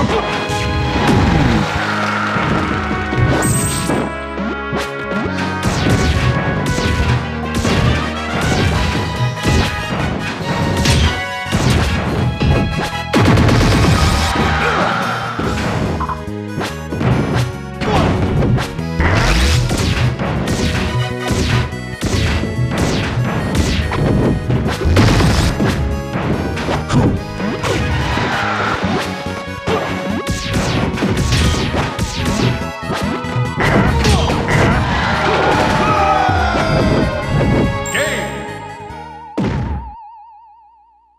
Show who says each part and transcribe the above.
Speaker 1: Opa!